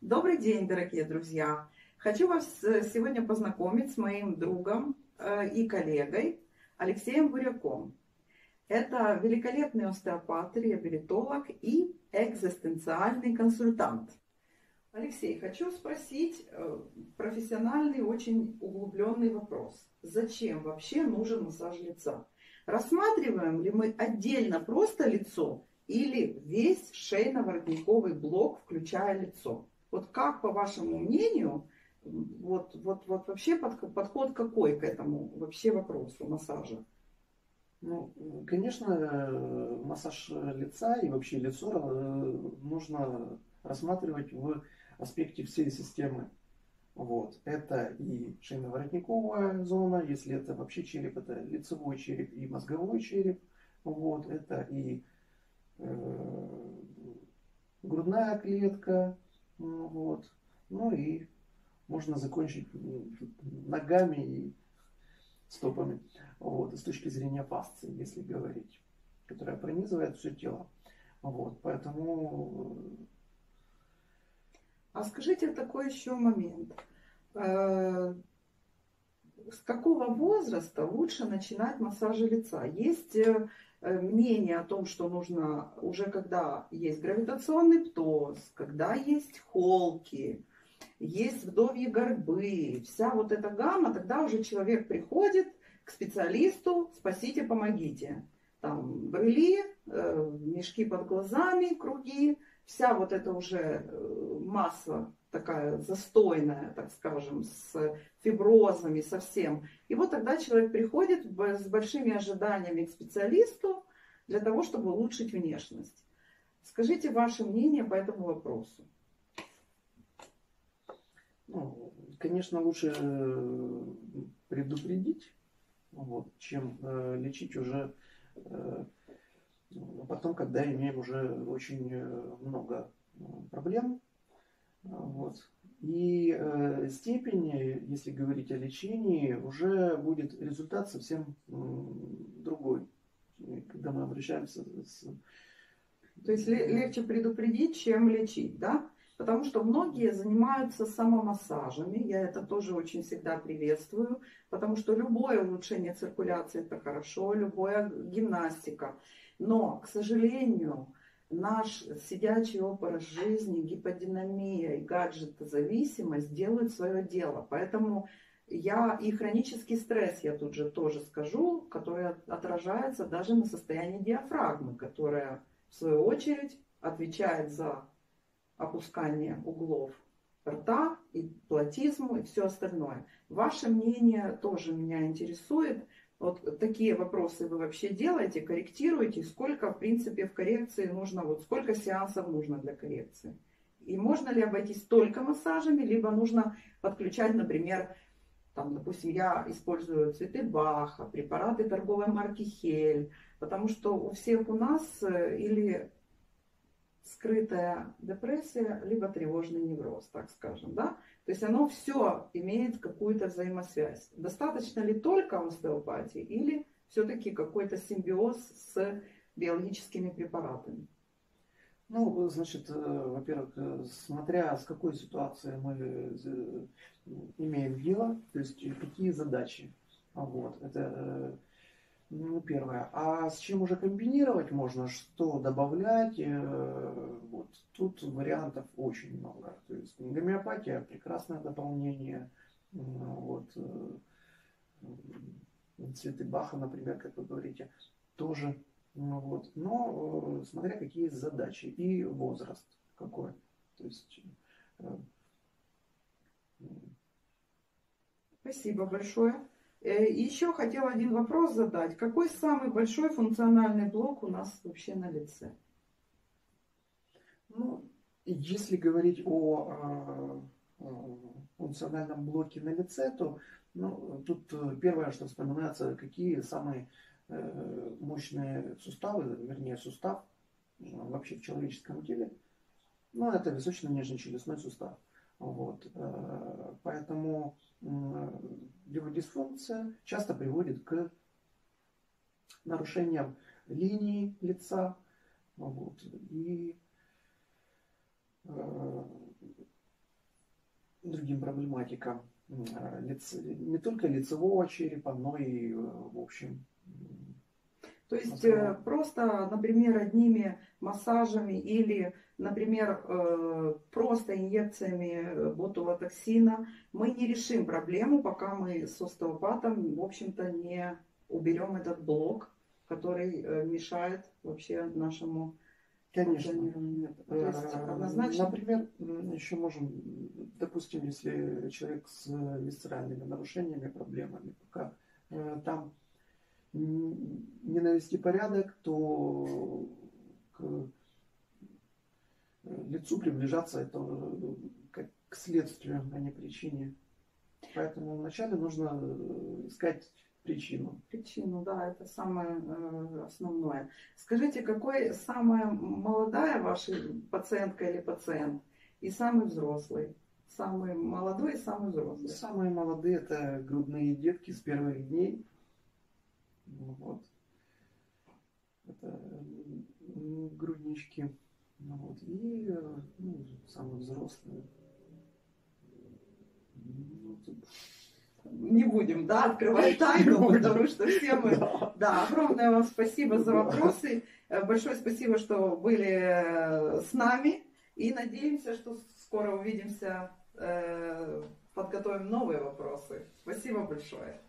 Добрый день, дорогие друзья! Хочу вас э, сегодня познакомить с моим другом э, и коллегой Алексеем Буряком. Это великолепный остеопат, реабилитолог и экзистенциальный консультант. Алексей, хочу спросить э, профессиональный, очень углубленный вопрос. Зачем вообще нужен массаж лица? Рассматриваем ли мы отдельно просто лицо или весь шейно-воротниковый блок, включая лицо? Вот как, по вашему мнению, вот, вот, вот вообще под, подход какой к этому вообще вопросу массажа? Ну, конечно, массаж лица и вообще лицо э, нужно рассматривать в аспекте всей системы. Вот. Это и шейно-воротниковая зона, если это вообще череп, это лицевой череп и мозговой череп. Вот. Это и э, грудная клетка, вот. Ну и можно закончить ногами и стопами. Вот, с точки зрения фасции, если говорить, которая пронизывает все тело. Вот, поэтому... А скажите такой еще момент. Э, с какого возраста лучше начинать массажи лица? Есть э, мнение о том, что нужно уже когда есть гравитационный птоз, когда есть холки, есть вдовьи горбы, вся вот эта гамма, тогда уже человек приходит к специалисту, спасите, помогите. Там брыли, э, мешки под глазами, круги, вся вот эта уже э, масса такая застойная, так скажем, с фиброзами совсем. И вот тогда человек приходит с большими ожиданиями к специалисту для того, чтобы улучшить внешность. Скажите ваше мнение по этому вопросу. Ну, конечно, лучше э, предупредить, вот, чем э, лечить уже э, потом, когда имеем уже очень э, много э, проблем вот. И э, степень, если говорить о лечении, уже будет результат совсем э, другой, когда мы обращаемся с... То есть легче предупредить, чем лечить, да? Потому что многие занимаются самомассажами, я это тоже очень всегда приветствую, потому что любое улучшение циркуляции это хорошо, любая гимнастика. Но, к сожалению, наш сидячий образ жизни, гиподинамия и гаджетозависимость делают свое дело. Поэтому я и хронический стресс, я тут же тоже скажу, который отражается даже на состоянии диафрагмы, которая в свою очередь отвечает за опускание углов рта и платизму и все остальное. Ваше мнение тоже меня интересует. Вот такие вопросы вы вообще делаете, корректируете, сколько, в принципе, в коррекции нужно, вот сколько сеансов нужно для коррекции. И можно ли обойтись только массажами, либо нужно подключать, например, там, допустим, я использую цветы Баха, препараты торговой марки Хель, потому что у всех у нас э, или скрытая депрессия, либо тревожный невроз, так скажем, да. То есть оно все имеет какую-то взаимосвязь. Достаточно ли только остеопатии или все-таки какой-то симбиоз с биологическими препаратами? Ну, значит, э, во-первых, э, смотря с какой ситуацией мы э, имеем дело, то есть какие задачи. Вот, это ну, первое. А с чем уже комбинировать можно, что добавлять, э, вот тут вариантов очень много. То есть гомеопатия прекрасное дополнение. Вот, э, цветы Баха, например, как вы говорите, тоже. Ну, вот. Но э, смотря какие задачи и возраст какой. То есть Спасибо большое. Э, еще хотела один вопрос задать. Какой самый большой функциональный блок у нас вообще на лице? Ну, если говорить о, о функциональном блоке на лице, то ну, тут э, первое, что вспоминается, какие самые э, мощные суставы, вернее сустав вообще в человеческом теле. Ну, это височно-нижний-челюстной сустав. Вот. Поэтому его дисфункция часто приводит к нарушением линии лица, вот, и э, другим проблематикам лиц, не только лицевого черепа, но и, в общем, то есть э, просто, например, одними массажами или, например, э, просто инъекциями ботулотоксина мы не решим проблему, пока мы с остеопатом, в общем-то, не уберем этот блок, который э, мешает вообще нашему Конечно. То есть, однозначно... Например, еще можем, допустим, если человек с висцеральными нарушениями, проблемами, пока там не навести порядок, то к лицу приближаться это как к следствию, а не причине. Поэтому вначале нужно искать причину. Причину, да, это самое э, основное. Скажите, какой самая молодая ваша пациентка или пациент и самый взрослый? Самый молодой и самый взрослый? Самые молодые это грудные детки с первых дней ну, вот. Это груднички. Ну, вот. И ну, самые взрослые. Ну, не будем, да, открывать тайну, потому что все мы... Да, огромное вам спасибо за вопросы. Э, большое спасибо, что были э, с нами. И надеемся, что скоро увидимся, э, подготовим новые вопросы. Спасибо большое.